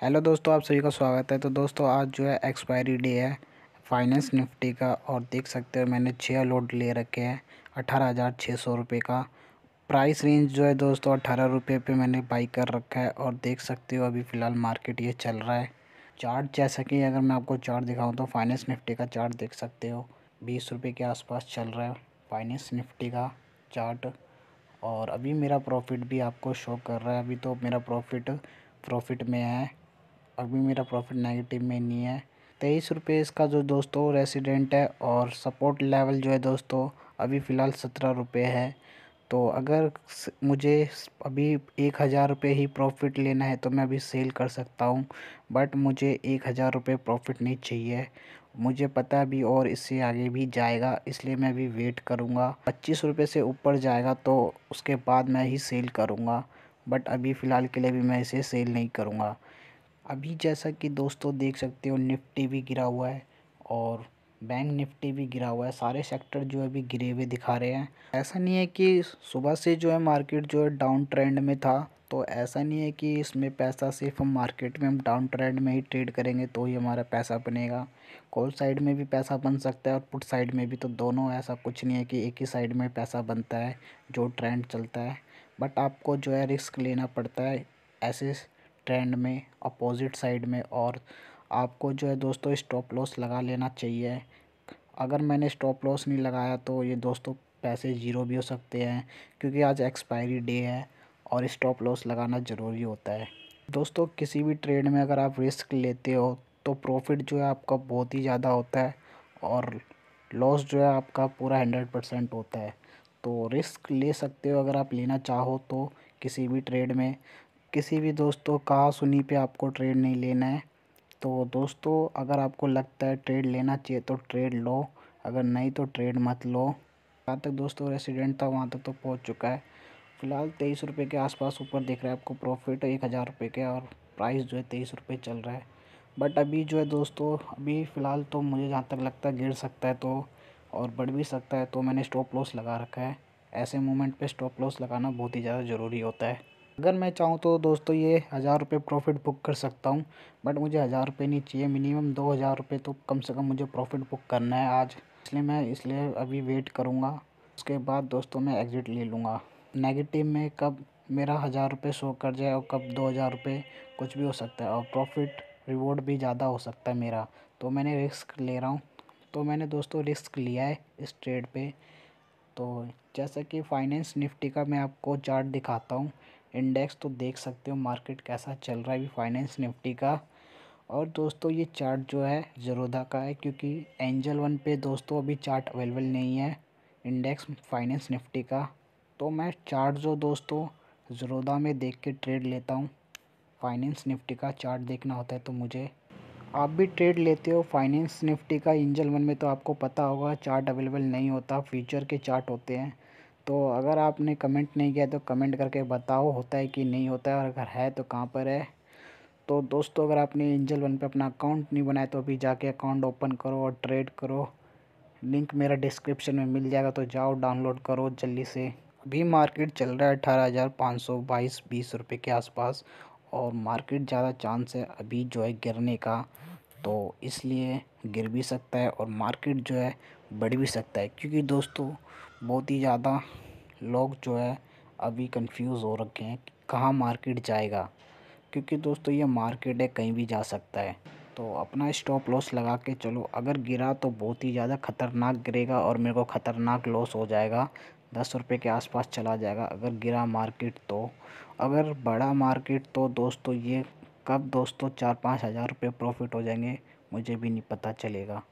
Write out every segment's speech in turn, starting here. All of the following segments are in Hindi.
हेलो दोस्तों, आप सभी का स्वागत है। तो दोस्तों, आज जो है एक्सपायरी डे है, फाइनेंस निफ्टी का, और देख सकते हो मैंने छः लोड ले रखे हैं, अठारह हज़ार छः सौ रुपये का। प्राइस रेंज जो है दोस्तों, अठारह रुपये पे मैंने बाई कर रखा है, और देख सकते हो अभी फ़िलहाल मार्केट ये चल रहा है। चार्ट जैसा कि अगर मैं आपको चार्ट दिखाऊँ तो फाइनेंस निफ्टी का चार्ट देख सकते हो, बीस रुपये के आसपास चल रहा है फाइनेंस निफ्टी का चार्ट। और अभी मेरा प्रॉफिट भी आपको शो कर रहा है, अभी तो मेरा प्रॉफिट प्रॉफिट में है अभी मेरा प्रॉफिट नेगेटिव में नहीं है। तेईस रुपये इसका जो दोस्तों रेसिडेंट है और सपोर्ट लेवल जो है दोस्तों, अभी फ़िलहाल सत्रह रुपये है। तो अगर मुझे अभी एक हज़ार रुपये ही प्रॉफिट लेना है तो मैं अभी सेल कर सकता हूँ। बट मुझे एक हज़ार रुपये प्रॉफिट नहीं चाहिए। मुझे पता भी और इससे आगे भी जाएगा, इसलिए मैं अभी वेट करूँगा। पच्चीस रुपये से ऊपर जाएगा तो उसके बाद मैं ही सेल करूँगा। बट अभी फ़िलहाल के लिए भी मैं इसे सेल नहीं करूँगा। अभी जैसा कि दोस्तों देख सकते हो, निफ्टी भी गिरा हुआ है और बैंक निफ्टी भी गिरा हुआ है। सारे सेक्टर जो है अभी गिरे हुए दिखा रहे हैं। ऐसा नहीं है कि सुबह से जो है मार्केट जो है डाउन ट्रेंड में था तो ऐसा नहीं है कि इसमें पैसा सिर्फ़ हम मार्केट में हम डाउन ट्रेंड में ही ट्रेड करेंगे तो ही हमारा पैसा बनेगा। कॉल साइड में भी पैसा बन सकता है और पुट साइड में भी तो दोनों ऐसा कुछ नहीं है कि एक ही साइड में पैसा बनता है जो ट्रेंड चलता है। बट आपको जो है रिस्क लेना पड़ता है ऐसे ट्रेंड में अपोजिट साइड में और आपको जो है दोस्तों स्टॉप लॉस लगा लेना चाहिए। अगर मैंने स्टॉप लॉस नहीं लगाया तो ये दोस्तों पैसे ज़ीरो भी हो सकते हैं क्योंकि आज एक्सपायरी डे है और स्टॉप लॉस लगाना ज़रूरी होता है। दोस्तों किसी भी ट्रेड में अगर आप रिस्क लेते हो तो प्रॉफिट जो है आपका बहुत ही ज़्यादा होता है और लॉस जो है आपका पूरा हंड्रेड परसेंट होता है। तो रिस्क ले सकते हो अगर आप लेना चाहो तो किसी भी ट्रेड में। किसी भी दोस्तों कहा सुनी पे आपको ट्रेड नहीं लेना है। तो दोस्तों, अगर आपको लगता है ट्रेड लेना चाहिए तो ट्रेड लो। अगर नहीं तो ट्रेड मत लो। जहाँ तक दोस्तों रेसिडेंट था, वहाँ तक तो पहुँच चुका है। फ़िलहाल तेईस रुपये के आसपास ऊपर दिख रहा है आपको प्रॉफिट एक हज़ार रुपये के और प्राइस जो है तेईस रुपये चल रहा है। बट अभी जो है दोस्तों, अभी फ़िलहाल तो मुझे जहाँ तक लगता है गिर सकता है तो और बढ़ भी सकता है तो मैंने स्टॉप लॉस लगा रखा है। ऐसे मोमेंट पे स्टॉप लॉस लगाना बहुत ही ज़्यादा ज़रूरी होता है। अगर मैं चाहूँ तो दोस्तों ये हज़ार रुपये प्रॉफिट बुक कर सकता हूँ बट मुझे हज़ार रुपये नहीं चाहिए मिनिमम दो हज़ार रुपये तो कम से कम मुझे प्रॉफिट बुक करना है आज। इसलिए मैं इसलिए अभी वेट करूँगा, उसके बाद दोस्तों मैं एग्ज़िट ले लूँगा। नेगेटिव में कब मेरा हज़ार रुपये शो कर जाए और कब दो हज़ार रुपये कुछ भी हो सकता है और प्रॉफिट रिवॉर्ड भी ज़्यादा हो सकता है मेरा। तो मैंने रिस्क ले रहा हूँ तो मैंने दोस्तों रिस्क लिया है इस ट्रेड पे। तो जैसा कि फाइनेंस निफ्टी का मैं आपको चार्ट दिखाता हूँ। इंडेक्स तो देख सकते हो, मार्केट कैसा चल रहा है अभी फाइनेंस निफ्टी का। और दोस्तों, ये चार्ट जो है ज़रोदा का है, क्योंकि एंजल वन पे दोस्तों अभी चार्ट अवेलेबल नहीं है, इंडेक्स फाइनेंस निफ्टी का। तो मैं चार्ट जो दोस्तों ज़रोदा में देख के ट्रेड लेता हूँ, फाइनेंस निफ्टी का चार्ट देखना होता है तो मुझे। आप भी ट्रेड लेते हो, फाइनेंस निफ्टी का इंजल वन में तो आपको पता होगा, चार्ट अवेलेबल नहीं होता, फ्यूचर के चार्ट होते हैं। तो अगर आपने कमेंट नहीं किया तो कमेंट करके बताओ, होता है कि नहीं होता है और अगर है तो कहाँ पर है? तो दोस्तों, अगर आपने एंजल वन पे अपना अकाउंट नहीं बनाया तो अभी जाके अकाउंट ओपन करो और ट्रेड करो। लिंक मेरा डिस्क्रिप्शन में मिल जाएगा तो जाओ डाउनलोड करो जल्दी से। अभी मार्केट चल रहा है अठारह हज़ार पाँच सौ बाईस, बीस रुपये के आसपास और मार्केट ज़्यादा चांस है अभी जो है गिरने का। तो इसलिए गिर भी सकता है और मार्केट जो है बढ़ भी सकता है। क्योंकि दोस्तों बहुत ही ज़्यादा लोग जो है अभी कंफ्यूज हो रखे हैं कि कहाँ मार्केट जाएगा। क्योंकि दोस्तों ये मार्केट है, कहीं भी जा सकता है। तो अपना स्टॉप लॉस लगा के चलो, अगर गिरा तो बहुत ही ज़्यादा ख़तरनाक गिरेगा और मेरे को ख़तरनाक लॉस हो जाएगा। दस रुपये के आसपास चला जाएगा। अगर गिरा मार्केट तो अगर बड़ा मार्केट तो दोस्तों ये कब दोस्तों चार पाँच हज़ार रुपये प्रॉफिट हो जाएँगे, मुझे भी नहीं पता चलेगा।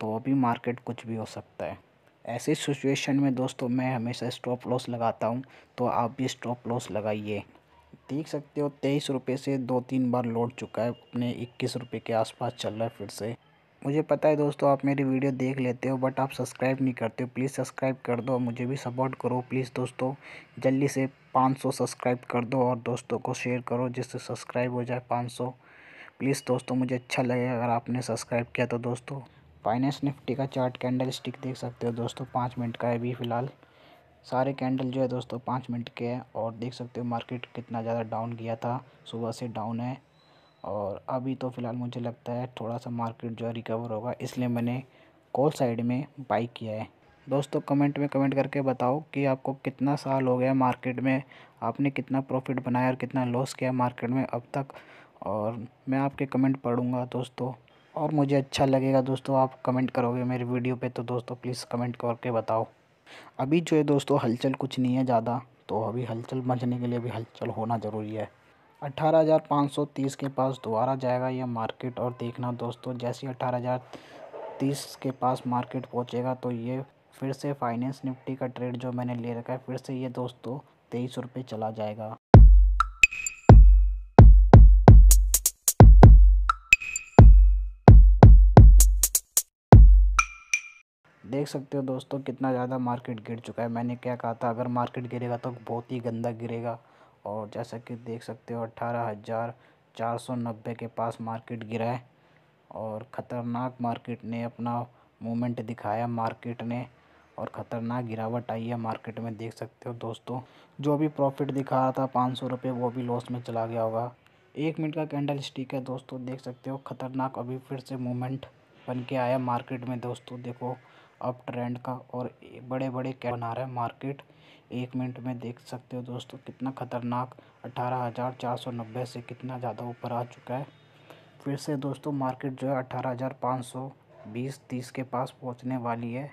तो अभी मार्केट कुछ भी हो सकता है। ऐसी सिचुएशन में दोस्तों मैं हमेशा स्टॉप लॉस लगाता हूँ तो आप भी स्टॉप लॉस लगाइए। देख सकते हो तेईस रुपये से दो तीन बार लौट चुका है, अपने इक्कीस रुपये के आसपास चल रहा है फिर से। मुझे पता है दोस्तों आप मेरी वीडियो देख लेते हो बट आप सब्सक्राइब नहीं करते हो। प्लीज़ सब्सक्राइब कर दो मुझे भी सपोर्ट करो प्लीज़ दोस्तों। जल्दी से 500 सब्सक्राइब कर दो और दोस्तों को शेयर करो, जिससे सब्सक्राइब हो जाए 500 प्लीज़ दोस्तों मुझे अच्छा लगेगा अगर आपने सब्सक्राइब किया तो दोस्तों। फाइनेंस निफ्टी का चार्ट कैंडल स्टिक देख सकते हो दोस्तों, पाँच मिनट का है अभी फ़िलहाल। सारे कैंडल जो है दोस्तों, पाँच मिनट के हैं और देख सकते हो मार्केट कितना ज़्यादा डाउन गया था, सुबह से डाउन है। और अभी तो फ़िलहाल मुझे लगता है थोड़ा सा मार्केट जो है रिकवर होगा, इसलिए मैंने कॉल साइड में बाई किया है। दोस्तों कमेंट में कमेंट करके बताओ कि आपको कितना साल हो गया मार्केट में, आपने कितना प्रॉफिट बनाया और कितना लॉस किया मार्केट में अब तक। और मैं आपके कमेंट पढ़ूँगा दोस्तों। और मुझे अच्छा लगेगा दोस्तों, आप कमेंट करोगे मेरे वीडियो पे तो दोस्तों प्लीज़ कमेंट करके बताओ। अभी जो है दोस्तों, हलचल कुछ नहीं है ज़्यादा तो अभी हलचल मचने के लिए भी हलचल होना ज़रूरी है। अट्ठारह हज़ार पाँच सौ तीस के पास दोबारा जाएगा यह मार्केट और देखना दोस्तों, जैसे अट्ठारह हज़ार तीस के पास मार्केट पहुँचेगा तो ये फिर से फाइनेंस निफ्टी का ट्रेड जो मैंने ले रखा है, फिर से ये दोस्तों तेईस रुपये चला जाएगा। देख सकते हो दोस्तों कितना ज़्यादा मार्केट गिर चुका है। मैंने क्या कहा था, अगर मार्केट गिरेगा तो बहुत ही गंदा गिरेगा। और जैसा कि देख सकते हो अट्ठारह हज़ार चार सौ नब्बे के पास मार्केट गिरा है। और ख़तरनाक मार्केट ने अपना मूवमेंट दिखाया मार्केट ने। और ख़तरनाक गिरावट आई है मार्केट में, देख सकते हो दोस्तों। जो भी प्रॉफिट दिखा रहा था पाँच सौ रुपये, वो भी लॉस में चला गया होगा। एक मिनट का कैंडल स्टिक है दोस्तों, देख सकते हो ख़तरनाक अभी फिर से मूवमेंट बन के आया मार्केट में। दोस्तों देखो अप ट्रेंड का और बड़े बड़े क्या बना रहा है मार्केट। एक मिनट में देख सकते हो दोस्तों, कितना ख़तरनाक अठारह हज़ार चार सौ नब्बे से कितना ज़्यादा ऊपर आ चुका है। फिर से दोस्तों, मार्केट जो है अठारह हज़ार पाँच सौ बीस तीस के पास पहुँचने वाली है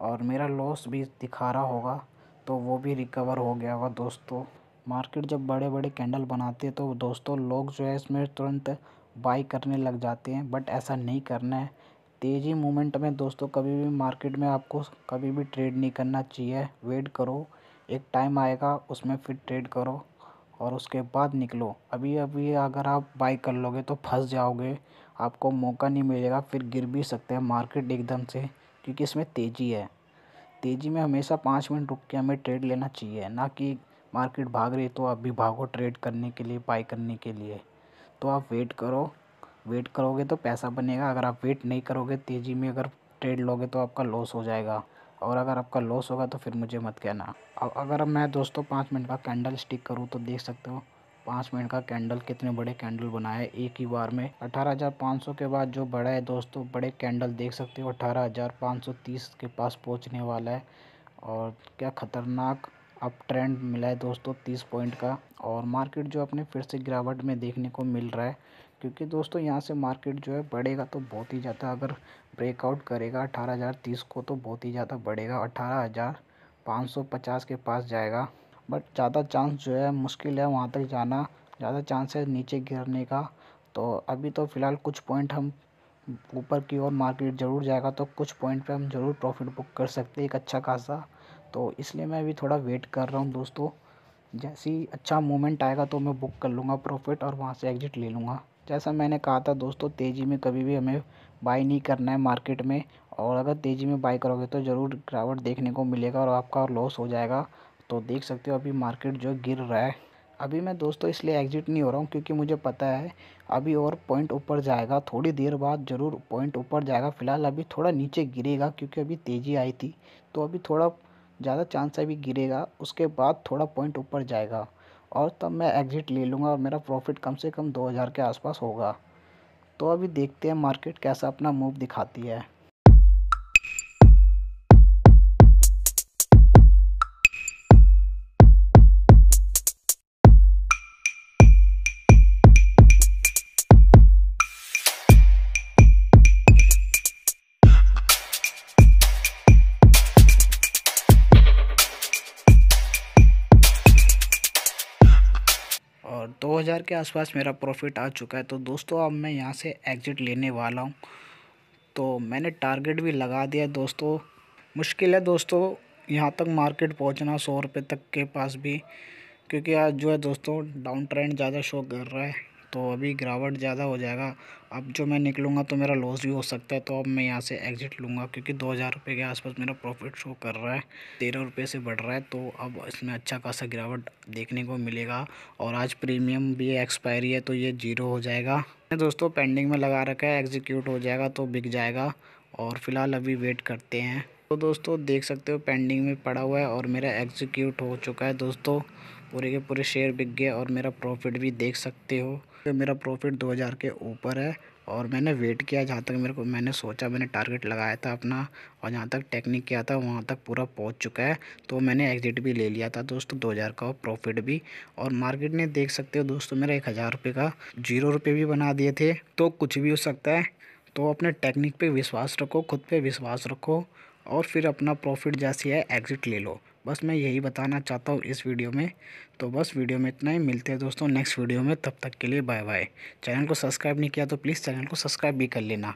और मेरा लॉस भी दिखा रहा होगा तो वो भी रिकवर हो गया होगा दोस्तों। मार्केट जब बड़े बड़े कैंडल बनाते हैं तो दोस्तों लोग जो है इसमें तुरंत बाई करने लग जाते हैं, बट ऐसा नहीं करना है। तेज़ी मूवमेंट में दोस्तों, कभी भी मार्केट में आपको कभी भी ट्रेड नहीं करना चाहिए। वेट करो, एक टाइम आएगा, उसमें फिर ट्रेड करो और उसके बाद निकलो। अभी अभी अगर आप बाई कर लोगे तो फंस जाओगे, आपको मौका नहीं मिलेगा, फिर गिर भी सकते हैं मार्केट एकदम से, क्योंकि इसमें तेज़ी है। तेज़ी में हमेशा पाँच मिनट रुक के हमें ट्रेड लेना चाहिए, ना कि मार्केट भाग रही तो आप भी भागो ट्रेड करने के लिए बाई करने के लिए। तो आप वेट करो वेट करोगे तो पैसा बनेगा। अगर आप वेट नहीं करोगे तेज़ी में, अगर ट्रेड लोगे तो आपका लॉस हो जाएगा। और अगर आपका लॉस होगा तो फिर मुझे मत कहना। अब अगर मैं दोस्तों पाँच मिनट का कैंडल स्टिक करूँ तो देख सकते हो, पाँच मिनट का कैंडल कितने बड़े कैंडल बनाए एक ही बार में। अठारह हज़ार पाँच सौ के बाद जो बड़ा है दोस्तों, बड़े कैंडल देख सकते हो। अठारह हज़ार पाँच सौ तीस के पास पहुँचने वाला है। और क्या ख़तरनाक अप ट्रेंड मिला है दोस्तों तीस पॉइंट का। और मार्केट जो अपने फिर से गिरावट में देखने को मिल रहा है क्योंकि दोस्तों यहाँ से मार्केट जो है बढ़ेगा तो बहुत ही ज़्यादा, अगर ब्रेकआउट करेगा अठारह हज़ार तीस को तो बहुत ही ज़्यादा बढ़ेगा। अठारह हज़ार पाँच सौ पचास के पास जाएगा। बट ज़्यादा चांस जो है मुश्किल है वहाँ तक जाना। ज़्यादा चांस है नीचे गिरने का। तो अभी तो फ़िलहाल कुछ पॉइंट हम ऊपर की ओर मार्केट ज़रूर जाएगा तो कुछ पॉइंट पे हम ज़रूर प्रॉफिट बुक कर सकते हैं एक अच्छा खासा। तो इसलिए मैं अभी थोड़ा वेट कर रहा हूँ दोस्तों। जैसे ही अच्छा मोमेंट आएगा तो मैं बुक कर लूँगा प्रॉफिट और वहाँ से एग्ज़िट ले लूँगा। जैसा मैंने कहा था, दोस्तों, तेज़ी में कभी भी हमें बाई नहीं करना है मार्केट में और अगर तेज़ी में बाई करोगे तो ज़रूर गिरावट देखने को मिलेगा और आपका लॉस हो जाएगा। तो देख सकते हो अभी मार्केट जो गिर रहा है। अभी मैं, दोस्तों, इसलिए एग्ज़िट नहीं हो रहा हूँ क्योंकि मुझे पता है अभी और पॉइंट ऊपर जाएगा। थोड़ी देर बाद ज़रूर पॉइंट ऊपर जाएगा। फ़िलहाल अभी थोड़ा नीचे गिरेगा क्योंकि अभी तेज़ी आई थी। तो अभी थोड़ा ज़्यादा चांस है अभी गिरेगा। उसके बाद थोड़ा पॉइंट ऊपर जाएगा। और तब मैं एग्ज़िट ले लूँगा और मेरा प्रॉफिट कम से कम दो हज़ार के आसपास होगा। तो अभी देखते हैं मार्केट कैसा अपना मूव दिखाती है। के आसपास मेरा प्रॉफिट आ चुका है। तो दोस्तों, अब मैं यहाँ से एग्ज़िट लेने वाला हूँ। तो मैंने टारगेट भी लगा दिया दोस्तों। मुश्किल है दोस्तों, यहाँ तक मार्केट पहुँचना सौ रुपये तक के पास भी। क्योंकि आज जो है दोस्तों डाउन ट्रेंड ज़्यादा शो कर रहा है। तो अभी गिरावट ज़्यादा हो जाएगा। अब जो मैं निकलूँगा तो मेरा लॉस भी हो सकता है तो अब मैं यहाँ से एग्ज़िट लूँगा क्योंकि दो हज़ार रुपये के आसपास मेरा प्रॉफिट शो कर रहा है। तेरह रुपये से बढ़ रहा है तो अब इसमें अच्छा खासा गिरावट देखने को मिलेगा। और आज प्रीमियम भी एक्सपायरी है तो ये ज़ीरो हो जाएगा। मैं दोस्तों पेंडिंग में लगा रखा है एग्जीक्यूट हो जाएगा तो बिक जाएगा। और फ़िलहाल अभी वेट करते हैं। तो दोस्तों देख सकते हो पेंडिंग में पड़ा हुआ है और मेरा एग्जीक्यूट हो चुका है दोस्तों। पूरे के पूरे शेयर बिक गए और मेरा प्रॉफिट भी देख सकते हो। तो मेरा प्रॉफिट 2000 के ऊपर है और मैंने वेट किया जहाँ तक मेरे को, मैंने सोचा, मैंने टारगेट लगाया था अपना और जहाँ तक टेक्निक किया था, वहाँ तक पूरा पहुँच चुका है। तो मैंने एग्ज़िट भी ले लिया था दोस्तों, दो हज़ार का प्रॉफिट भी। और मार्केट ने देख सकते हो दोस्तों, मेरा एक हज़ार रुपये का ज़ीरो रुपये भी बना दिए थे। तो कुछ भी हो सकता है। तो अपने टेक्निक पे विश्वास रखो, खुद पे विश्वास रखो और फिर अपना प्रॉफिट जैसी है, एग्ज़िट ले लो। बस मैं यही बताना चाहता हूँ इस वीडियो में। तो बस वीडियो में इतना ही। मिलते हैं दोस्तों नेक्स्ट वीडियो में। तब तक के लिए बाय बाय चैनल को सब्सक्राइब नहीं किया तो प्लीज़ चैनल को सब्सक्राइब भी कर लेना।